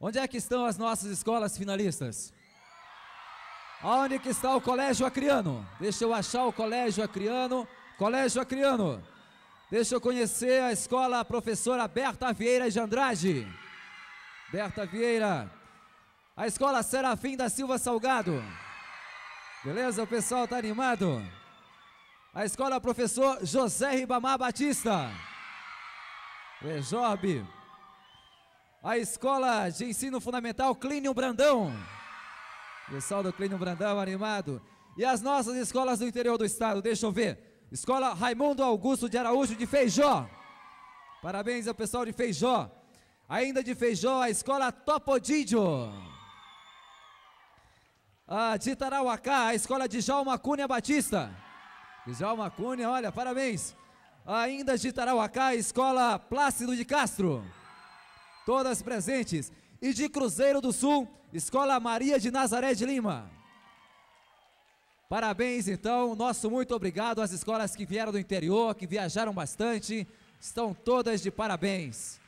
Onde é que estão as nossas escolas finalistas? Onde que está o Colégio Acriano? Deixa eu achar o Colégio Acriano. Colégio Acriano. Deixa eu conhecer a escola professora Berta Vieira de Andrade. Berta Vieira. A escola Serafim da Silva Salgado. Beleza? O pessoal tá animado? A escola professor José Ribamar Batista. Lejob. A escola de ensino fundamental Clínio Brandão. Pessoal do Clínio Brandão animado. E as nossas escolas do interior do estado, deixa eu ver. Escola Raimundo Augusto de Araújo de Feijó. Parabéns ao pessoal de Feijó. Ainda de Feijó, a escola Topodídio. A de Tarauacá, a escola de Jalma Cunha Batista. Jalma Cunha, olha, parabéns. Ainda de Tarauacá, a escola Plácido de Castro. Todas presentes. E de Cruzeiro do Sul, escola Maria de Nazaré de Lima. Parabéns, então, nosso muito obrigado às escolas que vieram do interior, que viajaram bastante, estão todas de parabéns.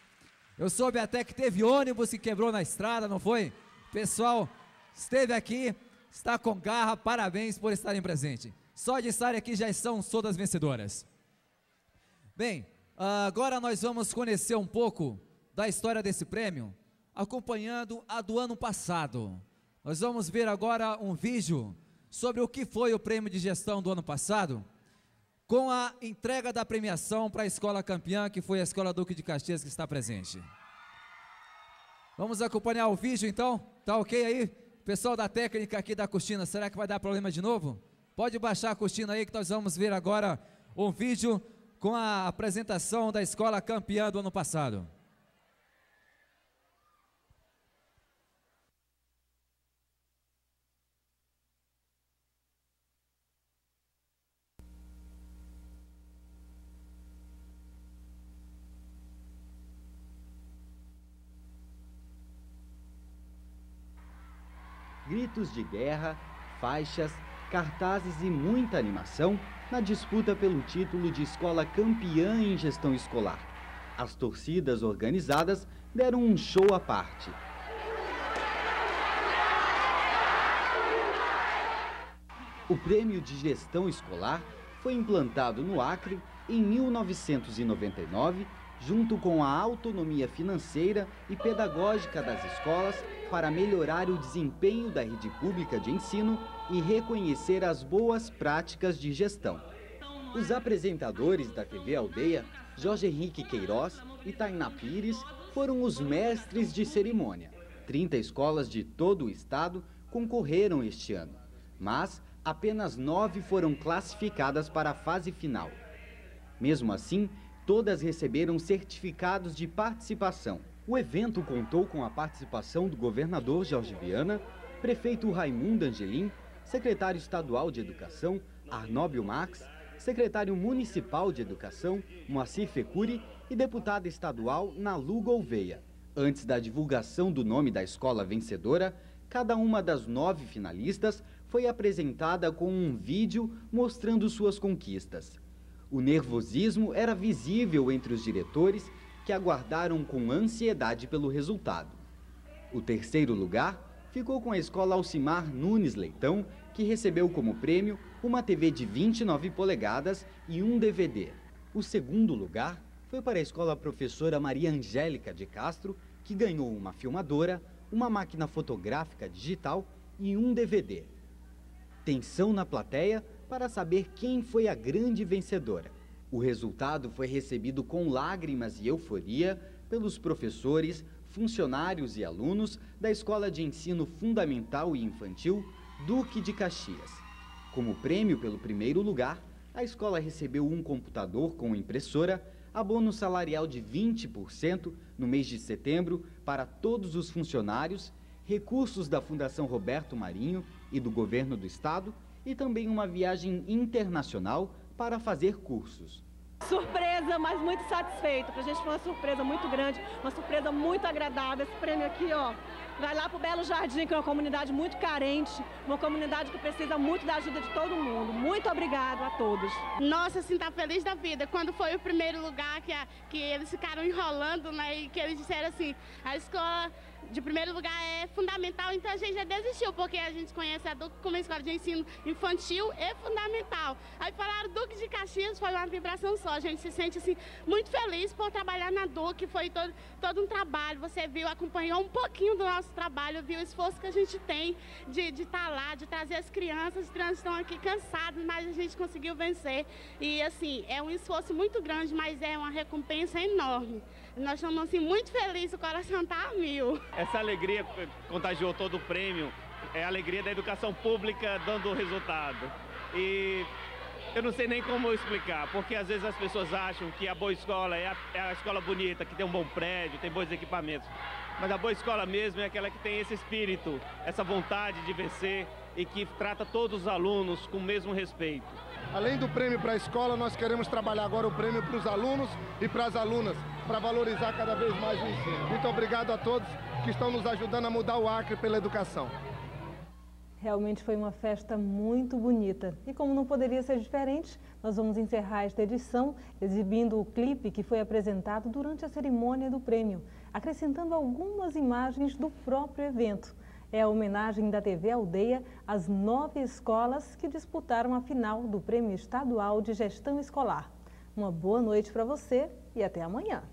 Eu soube até que teve ônibus que quebrou na estrada, não foi? Pessoal, esteve aqui, está com garra, parabéns por estarem presentes. Só de estarem aqui já são todas vencedoras. Bem, agora nós vamos conhecer um pouco da história desse prêmio, acompanhando a do ano passado. Nós vamos ver agora um vídeo sobre o que foi o prêmio de gestão do ano passado, com a entrega da premiação para a escola campeã, que foi a Escola Duque de Caxias, que está presente. Vamos acompanhar o vídeo então? Tá ok aí? Pessoal da técnica aqui da Costina, será que vai dar problema de novo? Pode baixar a Costina aí que nós vamos ver agora um vídeo com a apresentação da escola campeã do ano passado. Gritos de guerra, faixas, cartazes e muita animação na disputa pelo título de escola campeã em gestão escolar. As torcidas organizadas deram um show à parte. O prêmio de gestão escolar foi implantado no Acre em 1999, junto com a autonomia financeira e pedagógica das escolas para melhorar o desempenho da rede pública de ensino e reconhecer as boas práticas de gestão. Os apresentadores da TV Aldeia, Jorge Henrique Queiroz e Tainá Pires, foram os mestres de cerimônia. 30 escolas de todo o estado concorreram este ano, mas apenas nove foram classificadas para a fase final. Mesmo assim, todas receberam certificados de participação o evento contou com a participação do governador Jorge Viana, prefeito Raimundo Angelim, secretário estadual de Educação Arnóbio Max, secretário municipal de Educação Moacir Fecuri e deputada estadual Nalu Gouveia. Antes da divulgação do nome da escola vencedora, cada uma das nove finalistas foi apresentada com um vídeo mostrando suas conquistas. O nervosismo era visível entre os diretores que aguardaram com ansiedade pelo resultado. O terceiro lugar ficou com a escola Alcimar Nunes Leitão, que recebeu como prêmio uma TV de 29 polegadas e um DVD. O segundo lugar foi para a escola professora Maria Angélica de Castro, que ganhou uma filmadora, uma máquina fotográfica digital e um DVD. Tensão na plateia para saber quem foi a grande vencedora. O resultado foi recebido com lágrimas e euforia pelos professores, funcionários e alunos da Escola de Ensino Fundamental e Infantil Duque de Caxias. Como prêmio pelo primeiro lugar, a escola recebeu um computador com impressora, abono salarial de 20% no mês de setembro para todos os funcionários, recursos da Fundação Roberto Marinho e do Governo do Estado e também uma viagem internacional para fazer cursos. Surpresa, mas muito satisfeito. Pra gente foi uma surpresa muito grande, uma surpresa muito agradável. Esse prêmio aqui, ó, vai lá pro Belo Jardim, que é uma comunidade muito carente, uma comunidade que precisa muito da ajuda de todo mundo. Muito obrigado a todos. Nossa, assim, tá feliz da vida. Quando foi o primeiro lugar que, a, que eles ficaram enrolando, né, e que eles disseram assim, a escola de primeiro lugar é fundamental, então a gente já desistiu, porque a gente conhece a Duque como escola de ensino infantil e fundamental. Aí falaram Duque de Caxias, foi uma vibração só. A gente se sente assim, muito feliz por trabalhar na Duque, foi todo, todo um trabalho. Você viu, acompanhou um pouquinho do nosso trabalho, viu o esforço que a gente tem de estar tá lá, de trazer as crianças. As crianças estão aqui cansadas, mas a gente conseguiu vencer. E assim, é um esforço muito grande, mas é uma recompensa enorme. Nós estamos assim, muito felizes, o coração está a mil. Essa alegria contagiou todo o prêmio, é a alegria da educação pública dando resultado. E eu não sei nem como explicar, porque às vezes as pessoas acham que a boa escola é a, é a, escola bonita, que tem um bom prédio, tem bons equipamentos. Mas a boa escola mesmo é aquela que tem esse espírito, essa vontade de vencer e que trata todos os alunos com o mesmo respeito. Além do prêmio para a escola, nós queremos trabalhar agora o prêmio para os alunos e para as alunas, para valorizar cada vez mais o ensino. Muito obrigado a todos que estão nos ajudando a mudar o Acre pela educação. Realmente foi uma festa muito bonita. E como não poderia ser diferente, nós vamos encerrar esta edição exibindo o clipe que foi apresentado durante a cerimônia do prêmio, acrescentando algumas imagens do próprio evento. É a homenagem da TV Aldeia às nove escolas que disputaram a final do Prêmio Estadual de Gestão Escolar. Uma boa noite para você e até amanhã.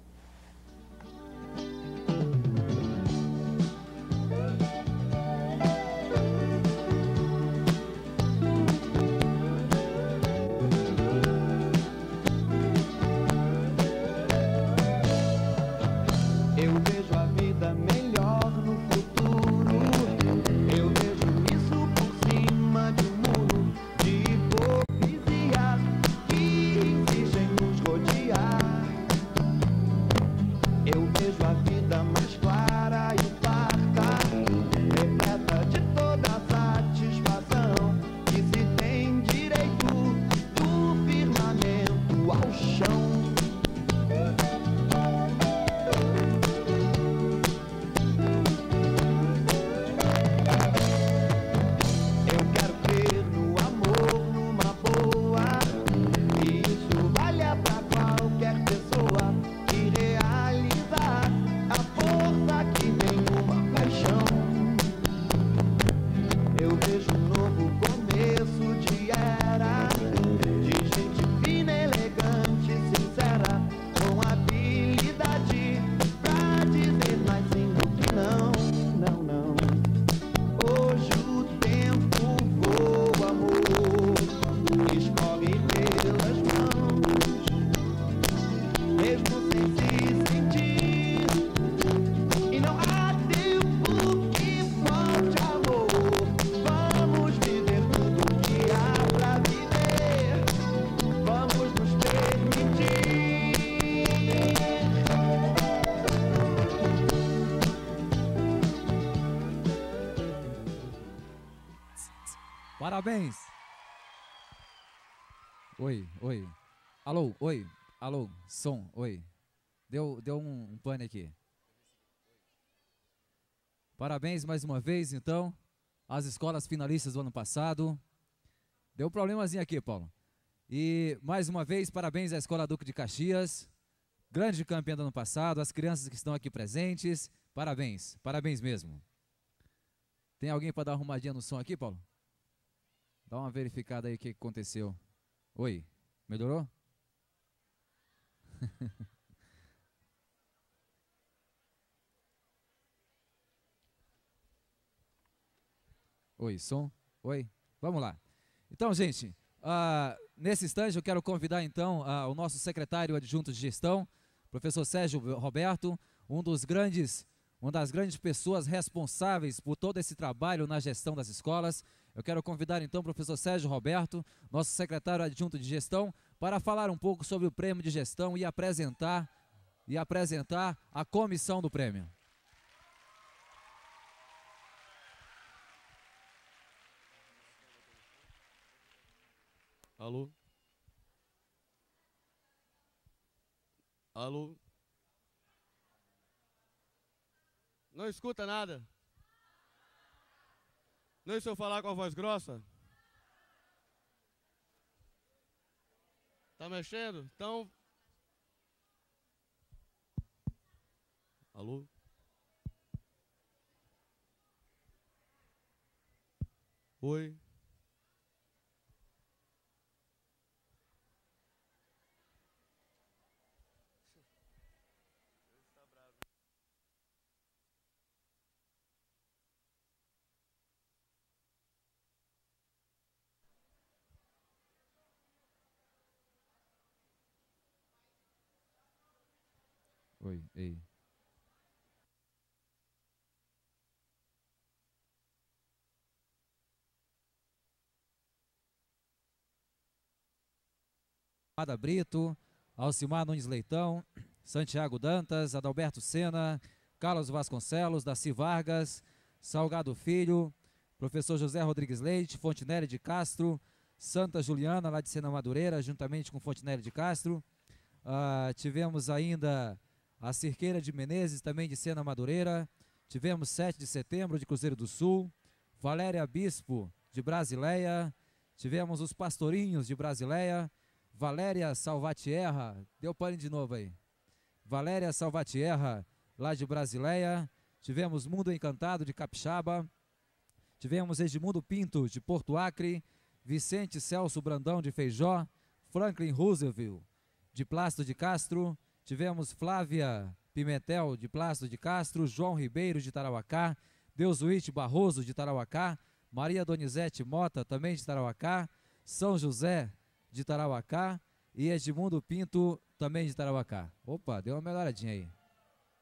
Oi. Alô, som, oi. Deu, deu um, um pane aqui. Parabéns mais uma vez, então, às escolas finalistas do ano passado. Deu um problemazinho aqui, Paulo. E mais uma vez, parabéns à Escola Duque de Caxias, grande campeã do ano passado, as crianças que estão aqui presentes. Parabéns, parabéns mesmo. Tem alguém para dar uma arrumadinha no som aqui, Paulo? Dá uma verificada aí o que aconteceu. Oi, melhorou? Oi, som? Oi? Vamos lá. Então, gente, uh, nesse instante eu quero convidar então uh, o nosso secretário adjunto de gestão, professor Sérgio Roberto, um dos grandes, uma das grandes pessoas responsáveis por todo esse trabalho na gestão das escolas. Eu quero convidar então o professor Sérgio Roberto, nosso secretário adjunto de gestão, para falar um pouco sobre o prêmio de gestão e apresentar e apresentar a comissão do prêmio. Alô? Alô? Não escuta nada? Não se eu falar com a voz grossa? Tá mexendo? Então. Alô? Oi? Oi, ei. Ada Brito, Alcimar Nunes Leitão, Santiago Dantas, Adalberto Sena, Carlos Vasconcelos, Daci Vargas, Salgado Filho, professor José Rodrigues Leite, Fontenelle de Castro, Santa Juliana, lá de Sena Madureira, juntamente com Fontenelle de Castro. Uh, tivemos ainda a Cirqueira de Menezes, também de Sena Madureira. Tivemos 7 de setembro, de Cruzeiro do Sul. Valéria Bispo, de Brasileia. Tivemos os Pastorinhos, de Brasileia. Valéria Salvatierra, deu pane de novo aí. Valéria Salvatierra, lá de Brasileia. Tivemos Mundo Encantado de Capixaba. Tivemos Edmundo Pinto de Porto Acre. Vicente Celso Brandão de Feijó. Franklin Roosevelt de Plasto de Castro. Tivemos Flávia Pimentel de Plasto de Castro. João Ribeiro de Tarauacá. Deusuíte Barroso de Tarauacá. Maria Donizete Mota também de Tarauacá. São José de Tarauacá e Edmundo Pinto, também de Tarauacá. Opa, deu uma melhoradinha aí.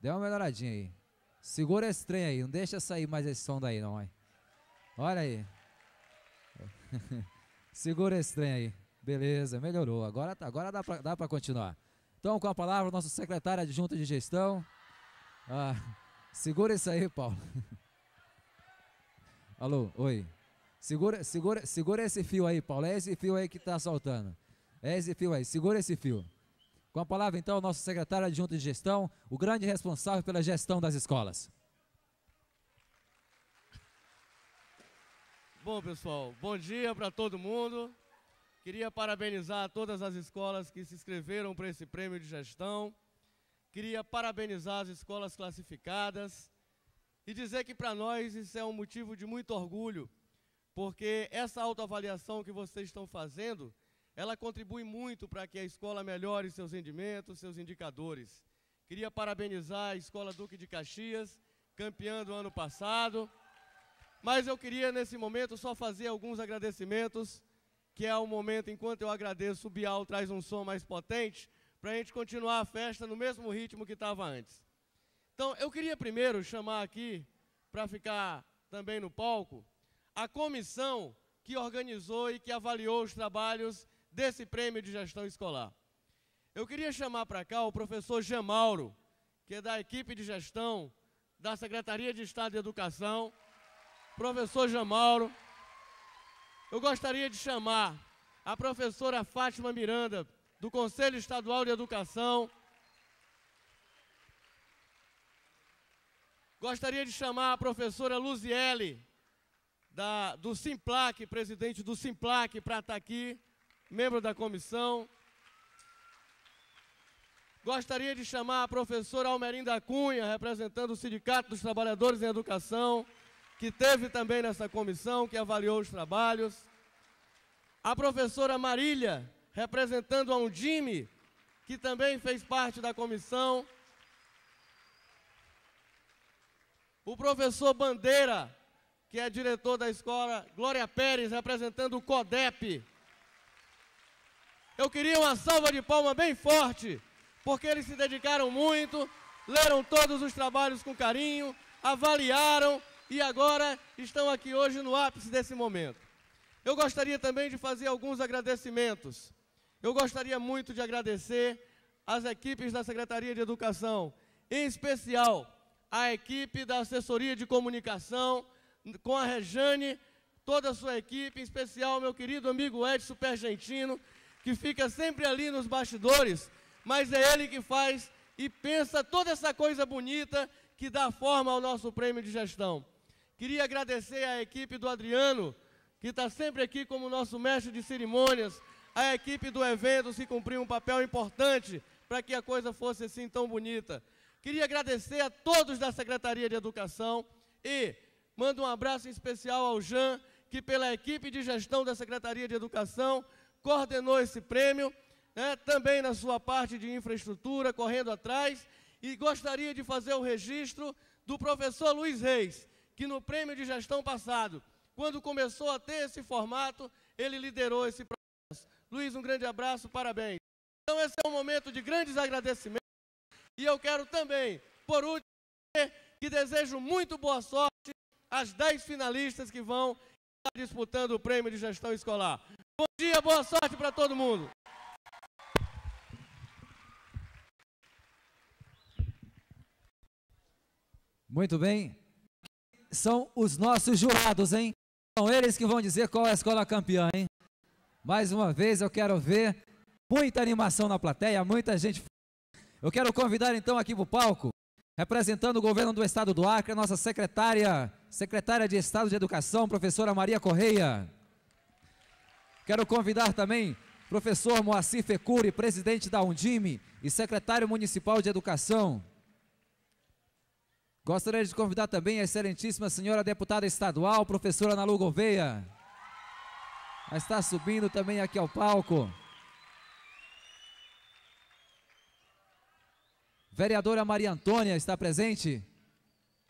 Deu uma melhoradinha aí. Segura esse trem aí, não deixa sair mais esse som daí não, aí. Olha aí. Segura esse trem aí. Beleza, melhorou. Agora, tá, agora dá pra, dá continuar. Então, com a palavra, nosso secretário adjunto de gestão. Ah, segura isso aí, Paulo. Alô, oi. Segura, segura, segura esse fio aí, Paulo. É esse fio aí que está soltando. É esse fio aí. Segura esse fio. Com a palavra, então, o nosso secretário adjunto de gestão, o grande responsável pela gestão das escolas. Bom, pessoal, bom dia para todo mundo. Queria parabenizar todas as escolas que se inscreveram para esse prêmio de gestão. Queria parabenizar as escolas classificadas e dizer que para nós isso é um motivo de muito orgulho porque essa autoavaliação que vocês estão fazendo, ela contribui muito para que a escola melhore seus rendimentos, seus indicadores. Queria parabenizar a Escola Duque de Caxias, campeã do ano passado. Mas eu queria, nesse momento, só fazer alguns agradecimentos, que é o momento, enquanto eu agradeço, o Bial traz um som mais potente, para a gente continuar a festa no mesmo ritmo que estava antes. Então, eu queria primeiro chamar aqui, para ficar também no palco, a comissão que organizou e que avaliou os trabalhos desse prêmio de gestão escolar. Eu queria chamar para cá o professor Gemauro, que é da equipe de gestão da Secretaria de Estado de Educação. Professor Gemauro. Eu gostaria de chamar a professora Fátima Miranda, do Conselho Estadual de Educação. Gostaria de chamar a professora Luziele, da, do Simplac, presidente do Simplac, para estar aqui, membro da comissão. Gostaria de chamar a professora Almerinda Cunha, representando o Sindicato dos Trabalhadores em Educação, que teve também nessa comissão, que avaliou os trabalhos. A professora Marília, representando a Undime, que também fez parte da comissão. O professor Bandeira, que é diretor da escola, Glória Pérez, representando o CODEP. Eu queria uma salva de palma bem forte, porque eles se dedicaram muito, leram todos os trabalhos com carinho, avaliaram e agora estão aqui hoje no ápice desse momento. Eu gostaria também de fazer alguns agradecimentos. Eu gostaria muito de agradecer às equipes da Secretaria de Educação, em especial a equipe da Assessoria de Comunicação, com a Rejane, toda a sua equipe, em especial meu querido amigo Edson Pergentino, que fica sempre ali nos bastidores, mas é ele que faz e pensa toda essa coisa bonita que dá forma ao nosso prêmio de gestão. Queria agradecer à equipe do Adriano, que está sempre aqui como nosso mestre de cerimônias, a equipe do evento se cumpriu um papel importante para que a coisa fosse assim tão bonita. Queria agradecer a todos da Secretaria de Educação e mando um abraço especial ao Jean, que pela equipe de gestão da Secretaria de Educação coordenou esse prêmio, né, também na sua parte de infraestrutura, correndo atrás, e gostaria de fazer o registro do professor Luiz Reis, que no prêmio de gestão passado, quando começou a ter esse formato, ele liderou esse processo. Luiz, um grande abraço, parabéns. Então esse é um momento de grandes agradecimentos, e eu quero também, por último, dizer que desejo muito boa sorte às 10 finalistas que vão estar disputando o prêmio de gestão escolar. Bom dia, boa sorte para todo mundo. Muito bem. São os nossos jurados, hein? São eles que vão dizer qual é a escola campeã, hein? Mais uma vez eu quero ver muita animação na plateia, muita gente. Eu quero convidar então aqui para o palco, representando o governo do estado do Acre, a nossa secretária, secretária de Estado de Educação, professora Maria Correia. Quero convidar também professor Moacir Fecuri, presidente da Undime e secretário municipal de Educação. Gostaria de convidar também a excelentíssima senhora deputada estadual, professora Ana Lu Gouveia. Está subindo também aqui ao palco. Vereadora Maria Antônia está presente.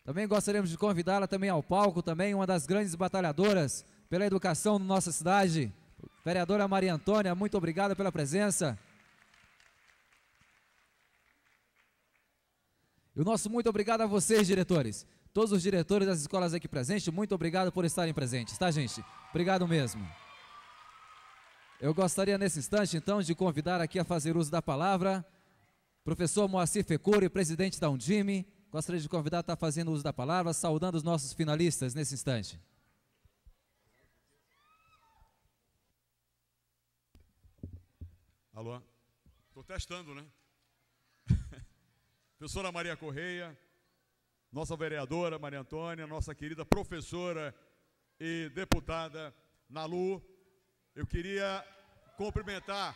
Também gostaríamos de convidá-la também ao palco, também uma das grandes batalhadoras pela educação na nossa cidade. Vereadora Maria Antônia, muito obrigada pela presença. E o nosso muito obrigado a vocês, diretores. Todos os diretores das escolas aqui presentes, muito obrigado por estarem presentes, tá, gente? Obrigado mesmo. Eu gostaria nesse instante, então, de convidar aqui a fazer uso da palavra professor Moacir Fecuri, presidente da Undime. Gostaria de convidar a estar fazendo uso da palavra, saudando os nossos finalistas nesse instante. Alô? Estou testando, né? Professora Maria Correia, nossa vereadora Maria Antônia, nossa querida professora e deputada Nalu. Eu queria cumprimentar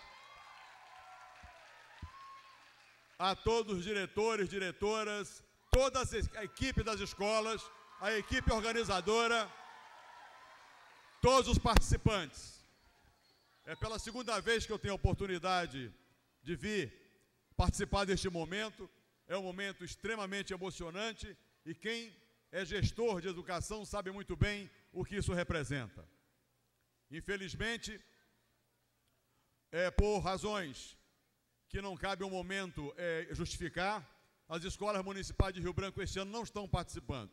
a todos os diretores, diretoras, toda a equipe das escolas, a equipe organizadora, todos os participantes. É pela segunda vez que eu tenho a oportunidade de vir participar deste momento. É um momento extremamente emocionante e quem é gestor de educação sabe muito bem o que isso representa. Infelizmente, é, por razões que não cabe um momento é, justificar, as escolas municipais de Rio Branco este ano não estão participando.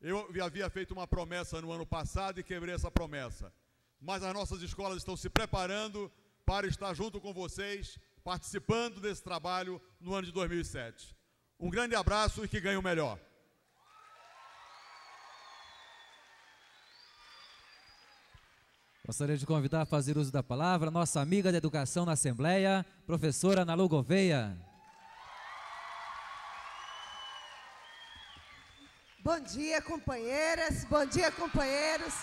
Eu havia feito uma promessa no ano passado e quebrei essa promessa. Mas as nossas escolas estão se preparando para estar junto com vocês participando desse trabalho no ano de 2007. Um grande abraço e que ganhe o melhor. Gostaria de convidar a fazer uso da palavra nossa amiga da educação na Assembleia, professora Nalu Gouveia. Bom dia, companheiras, bom dia, companheiros.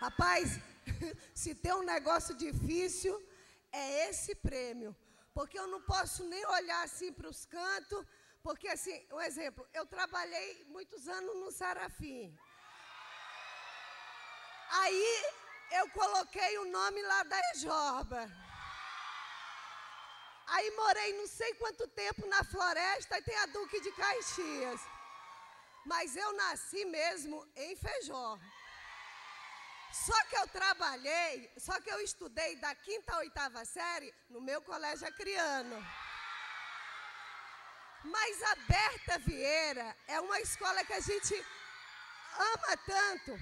Rapaz, se tem um negócio difícil, é esse prêmio. Porque eu não posso nem olhar assim para os cantos, porque assim, um exemplo, eu trabalhei muitos anos no Sarafim. Aí eu coloquei o nome lá da Ejorba. Aí morei não sei quanto tempo na floresta e tem a Duque de Caxias. Mas eu nasci mesmo em Feijó. Só que eu trabalhei, só que eu estudei da quinta a oitava série no meu colégio acriano. Mas a Berta Vieira é uma escola que a gente ama tanto.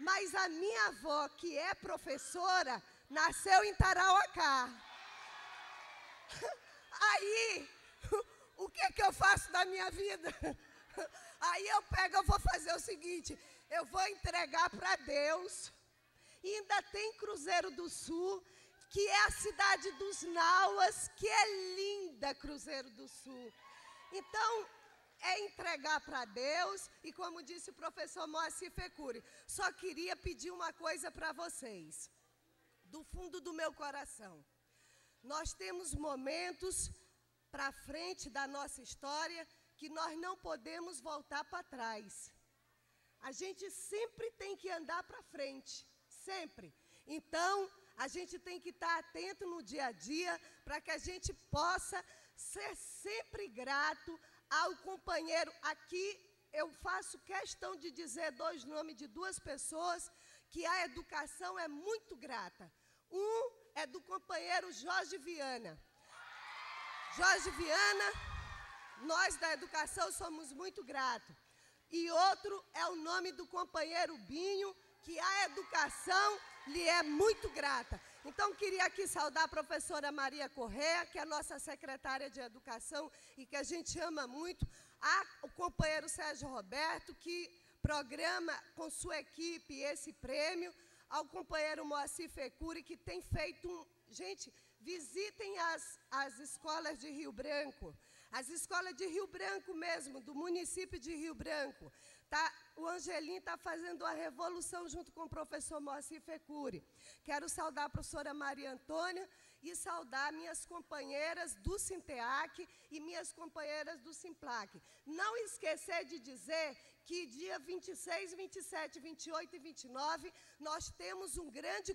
Mas a minha avó, que é professora, nasceu em Tarauacá. Aí, o que é que eu faço da minha vida? Aí eu pego, eu vou fazer o seguinte: eu vou entregar para Deus. E ainda tem Cruzeiro do Sul, que é a cidade dos Nauas, que é linda, Cruzeiro do Sul. Então, é entregar para Deus e, como disse o professor Moacir Fecuri, só queria pedir uma coisa para vocês, do fundo do meu coração. Nós temos momentos para frente da nossa história que nós não podemos voltar para trás. A gente sempre tem que andar para frente, sempre. Então, a gente tem que estar atento no dia a dia para que a gente possa ser sempre grato ao companheiro. Aqui eu faço questão de dizer dois nomes de duas pessoas que a educação é muito grata. Um é do companheiro Jorge Viana. Jorge Viana, nós da educação somos muito gratos. E outro é o nome do companheiro Binho, que a educação lhe é muito grata. Então, queria aqui saudar a professora Maria Correa, que é a nossa secretária de Educação e que a gente ama muito, a, o companheiro Sérgio Roberto, que programa com sua equipe esse prêmio, ao companheiro Moacir Fecuri, que tem feito um. Gente, visitem as, as escolas de Rio Branco, as escolas de Rio Branco mesmo, do município de Rio Branco. Tá, o Angelim está fazendo a revolução junto com o professor Moacir Fecuri. Quero saudar a professora Maria Antônia e saudar minhas companheiras do Sinteac e minhas companheiras do Simplac. Não esquecer de dizer que dia 26, 27, 28 e 29 nós temos um grande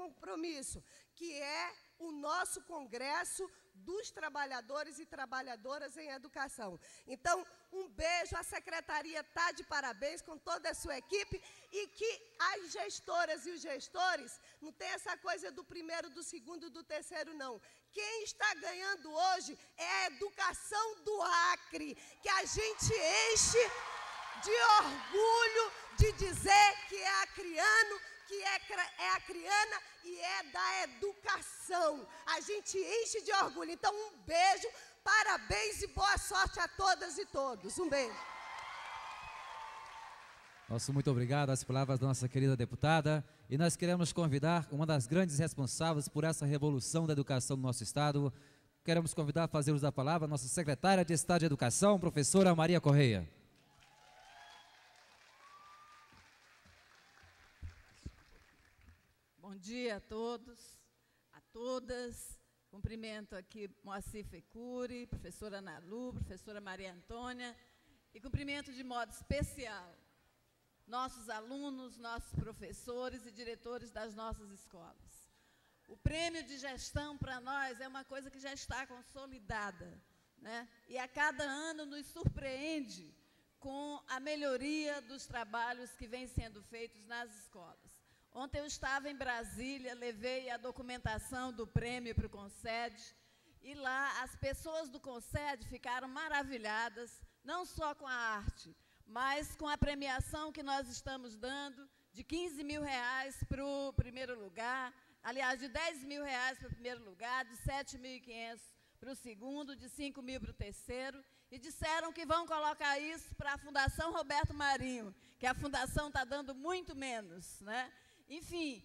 compromisso, que é o nosso congresso dos trabalhadores e trabalhadoras em educação. Então, um beijo, a secretaria está de parabéns com toda a sua equipe e que as gestoras e os gestores não tem essa coisa do primeiro, do segundo, do terceiro, não. Quem está ganhando hoje é a educação do Acre, que a gente enche de orgulho de dizer que é acriano, que é, é acriana e é da educação. A gente enche de orgulho. Então, um beijo, parabéns e boa sorte a todas e todos. Um beijo. Nosso muito obrigado às palavras da nossa querida deputada. E nós queremos convidar uma das grandes responsáveis por essa revolução da educação no nosso Estado. Queremos convidar a fazer uso da palavra a nossa secretária de Estado de Educação, professora Maria Correia. Bom dia a todos, a todas. Cumprimento aqui Moacir Fecuri, professora Nalu, professora Maria Antônia, e cumprimento de modo especial nossos alunos, nossos professores e diretores das nossas escolas. O prêmio de gestão para nós é uma coisa que já está consolidada, né? e a cada ano nos surpreende com a melhoria dos trabalhos que vêm sendo feitos nas escolas. Ontem eu estava em Brasília, levei a documentação do prêmio para o Concede, e lá as pessoas do Concede ficaram maravilhadas, não só com a arte, mas com a premiação que nós estamos dando de 15 mil reais para o primeiro lugar, aliás, de 10 mil reais para o primeiro lugar, de 7.500 para o segundo, de 5 mil para o terceiro, e disseram que vão colocar isso para a Fundação Roberto Marinho, que a fundação está dando muito menos, né? Enfim,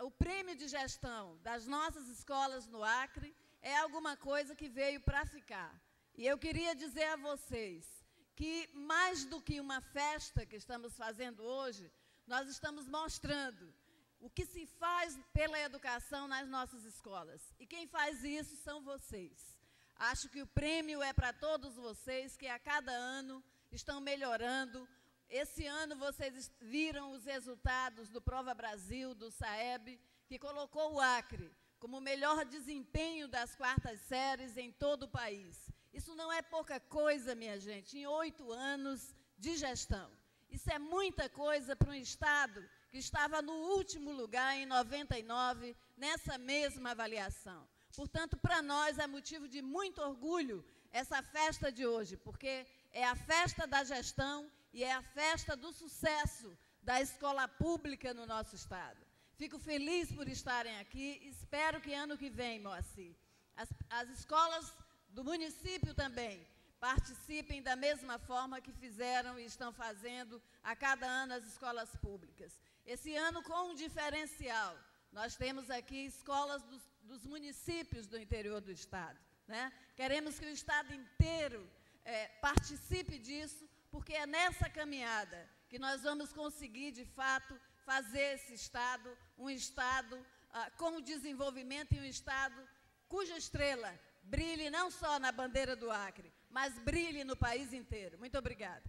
o prêmio de gestão das nossas escolas no Acre é alguma coisa que veio para ficar. E eu queria dizer a vocês que, mais do que uma festa que estamos fazendo hoje, nós estamos mostrando o que se faz pela educação nas nossas escolas. E quem faz isso são vocês. Acho que o prêmio é para todos vocês que a cada ano estão melhorando esse ano vocês viram os resultados do Prova Brasil, do SAEB, que colocou o Acre como o melhor desempenho das quartas séries em todo o país. Isso não é pouca coisa, minha gente, em oito anos de gestão. Isso é muita coisa para um Estado que estava no último lugar em 99, nessa mesma avaliação. Portanto, para nós é motivo de muito orgulho essa festa de hoje, porque é a festa da gestão e é a festa do sucesso da escola pública no nosso estado. Fico feliz por estarem aqui, espero que ano que vem, Moacir, as, as escolas do município também participem da mesma forma que fizeram e estão fazendo a cada ano as escolas públicas. Esse ano com um diferencial. Nós temos aqui escolas dos, dos municípios do interior do Estado. Né? Queremos que o Estado inteiro é, participe disso, porque é nessa caminhada que nós vamos conseguir, de fato, fazer esse Estado um Estado ah, com desenvolvimento e um Estado cuja estrela brilhe não só na bandeira do Acre, mas brilhe no país inteiro. Muito obrigada.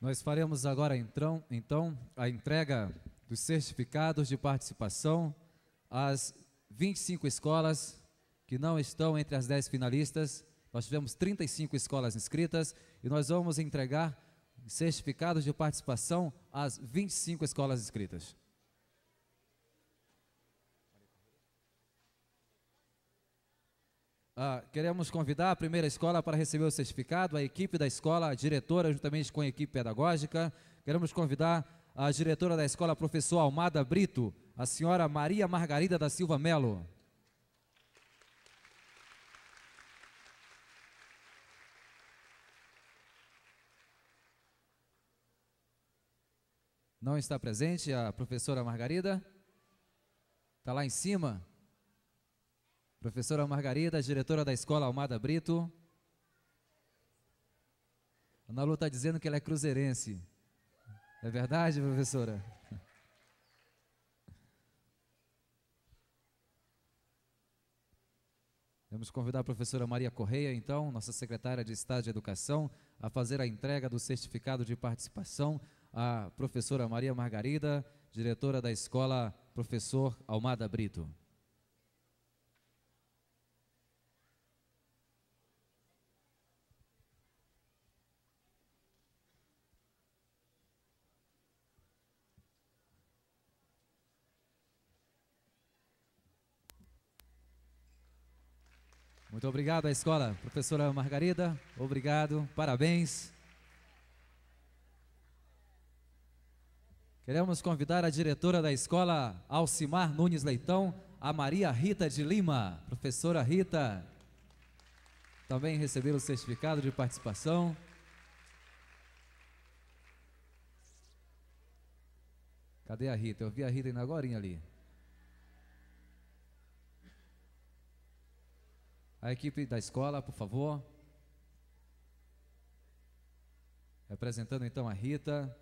Nós faremos agora então, então a entrega dos certificados de participação às 25 escolas que não estão entre as 10 finalistas. Nós tivemos 35 escolas inscritas e nós vamos entregar certificados de participação às 25 escolas inscritas. Ah, queremos convidar a primeira escola para receber o certificado, a equipe da escola, a diretora, juntamente com a equipe pedagógica. Queremos convidar a diretora da escola, professor Almada Brito, a senhora Maria Margarida da Silva Melo. Não está presente a professora Margarida? Está lá em cima? Professora Margarida, diretora da escola Almada Brito. Ana Lu está dizendo que ela é cruzeirense. É verdade, professora? Vamos convidar a professora Maria Correia, então, nossa secretária de Estado de Educação, a fazer a entrega do certificado de participação à professora Maria Margarida, diretora da escola Professor Almada Brito. Muito obrigado à escola, professora Margarida. Obrigado, parabéns. Queremos convidar a diretora da escola, Alcimar Nunes Leitão, a Maria Rita de Lima. Professora Rita, também receber o certificado de participação. Cadê a Rita? Eu vi a Rita ainda agora ali. A equipe da escola, por favor. Representando então a Rita,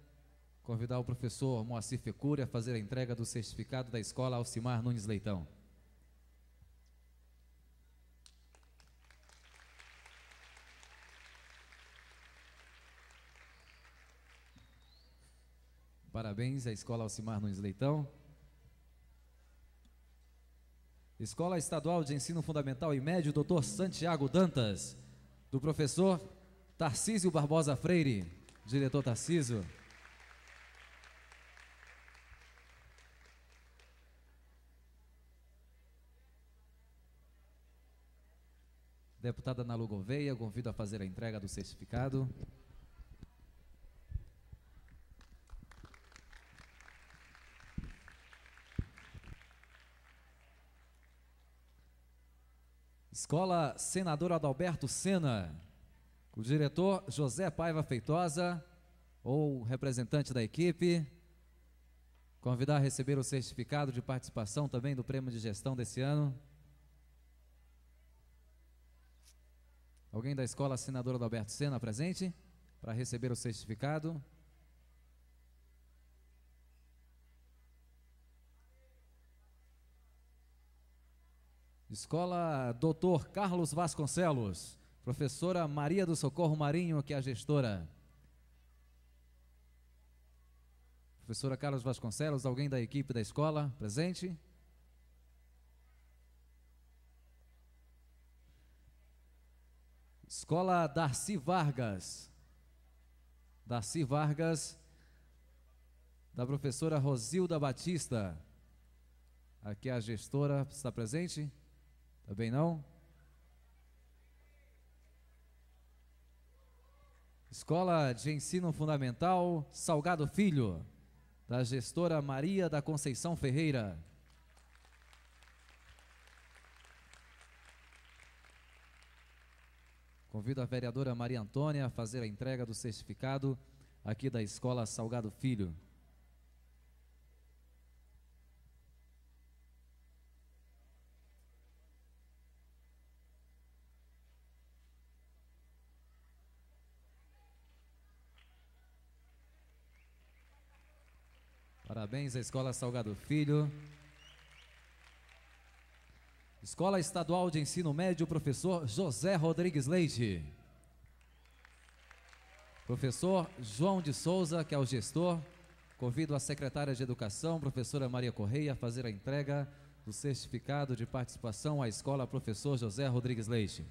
convidar o professor Moacir Fecuri a fazer a entrega do certificado da escola Alcimar Nunes Leitão. Parabéns à escola Alcimar Nunes Leitão. Escola Estadual de Ensino Fundamental e Médio, Dr. Santiago Dantas, do professor Tarcísio Barbosa Freire, diretor Tarcísio. Deputada Nalu Gouveia, convido a fazer a entrega do certificado. Escola Senador Adalberto Sena, o diretor José Paiva Feitosa, ou representante da equipe, convidar a receber o certificado de participação também do prêmio de gestão desse ano. Alguém da Escola Senador Adalberto Sena presente para receber o certificado? Escola Doutor Carlos Vasconcelos, professora Maria do Socorro Marinho, que é a gestora. Professora Carlos Vasconcelos, alguém da equipe da escola presente? Escola Darcy Vargas. Darcy Vargas, da professora Rosilda Batista. Aqui a gestora está presente? Também não? Escola de Ensino Fundamental Salgado Filho, da gestora Maria da Conceição Ferreira. Convido a vereadora Maria Antônia a fazer a entrega do certificado aqui da Escola Salgado Filho. Parabéns à Escola Salgado Filho. Escola Estadual de Ensino Médio, professor José Rodrigues Leite. Professor João de Souza, que é o gestor, convido a secretária de Educação, professora Maria Correia, a fazer a entrega do certificado de participação à escola professor José Rodrigues Leite.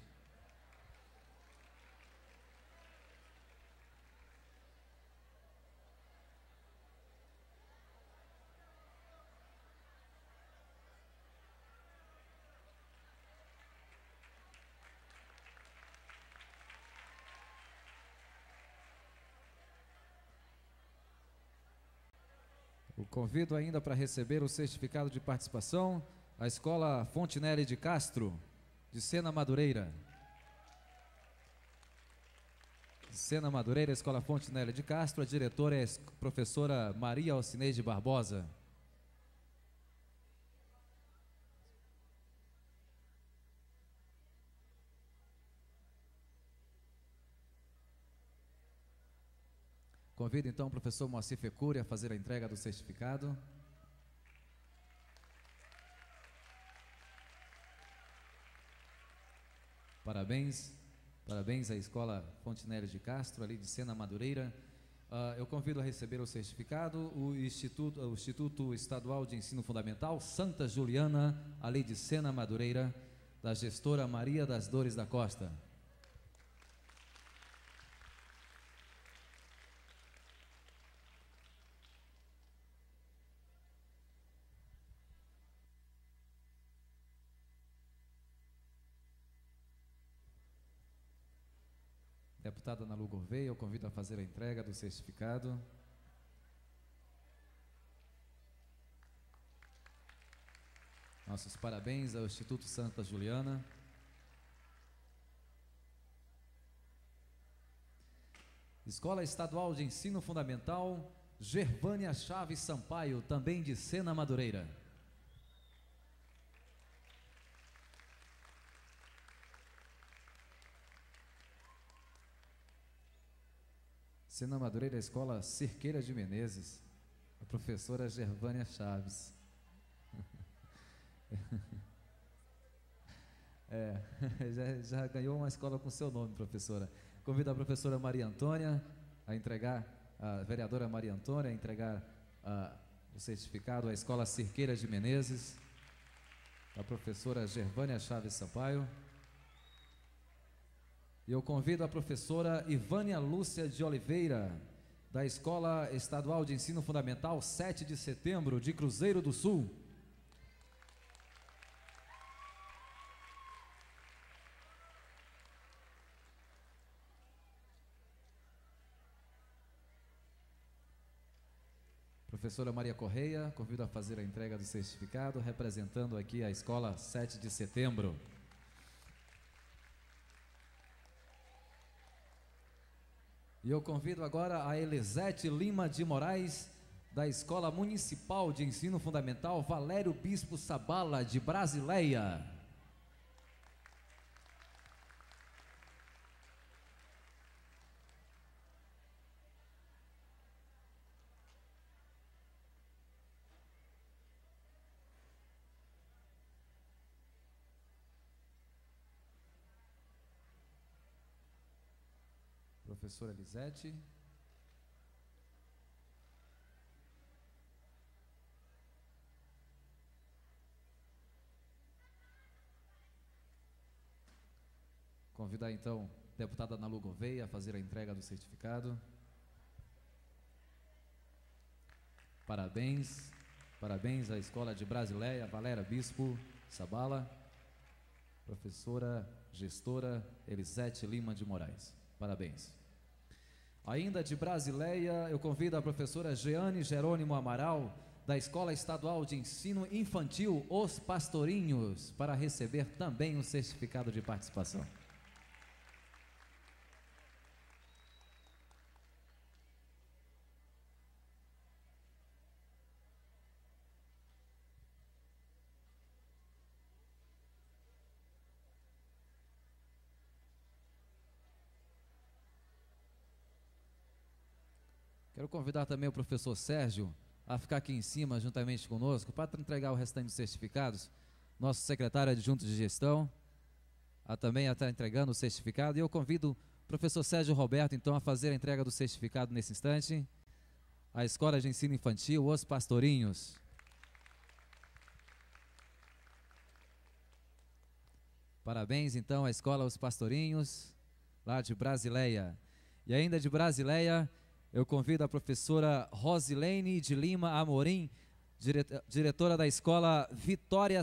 Convido ainda para receber o certificado de participação a Escola Fontenelle de Castro, de Sena Madureira. Sena Madureira, Escola Fontenelle de Castro, a diretora é a professora Maria Alcineide Barbosa. Convido então o professor Moacir Fecuri a fazer a entrega do certificado. Parabéns, parabéns à Escola Fontenelle de Castro, ali de Sena Madureira. Uh, eu convido a receber o certificado o Instituto, o Instituto Estadual de Ensino Fundamental Santa Juliana, ali de Sena Madureira, da gestora Maria das Dores da Costa. Deputada Ana Lu Gouveia, eu convido a fazer a entrega do certificado. Nossos parabéns ao Instituto Santa Juliana. Escola Estadual de Ensino Fundamental, Gervânia Chaves Sampaio, também de Sena Madureira. Sena Madureira, Escola Cirqueira de Menezes, a professora Gervânia Chaves. É, já, já, ganhou uma escola com seu nome, professora. Convido a professora Maria Antônia a entregar, a vereadora Maria Antônia a entregar a, o certificado à Escola Cirqueira de Menezes, a professora Gervânia Chaves Sampaio. E eu convido a professora Ivânia Lúcia de Oliveira, da Escola Estadual de Ensino Fundamental 7 de Setembro, de Cruzeiro do Sul. Professora Maria Correia, convido a fazer a entrega do certificado, representando aqui a Escola 7 de Setembro. E eu convido agora a Elisete Lima de Moraes, da Escola Municipal de Ensino Fundamental Valério Bispo Sabala, de Brasileia. Professora Elisete. Convidar então a deputada Ana Lu Gouveia a fazer a entrega do certificado. Parabéns, parabéns à Escola de Brasileia, Valéria Bispo Sabala, professora, gestora Elisete Lima de Moraes. Parabéns. Ainda de Brasileia, eu convido a professora Jeane Jerônimo Amaral, da Escola Estadual de Ensino Infantil Os Pastorinhos, para receber também o certificado de participação. Quero convidar também o professor Sérgio a ficar aqui em cima juntamente conosco para entregar o restante dos certificados. Nosso secretário adjunto de gestão a também a estar entregando o certificado. E eu convido o professor Sérgio Roberto, então, a fazer a entrega do certificado nesse instante. A Escola de Ensino Infantil Os Pastorinhos. Parabéns, então, à Escola Os Pastorinhos, lá de Brasileia. E ainda de Brasileia, eu convido a professora Rosilene de Lima Amorim, diretora da Escola Vitória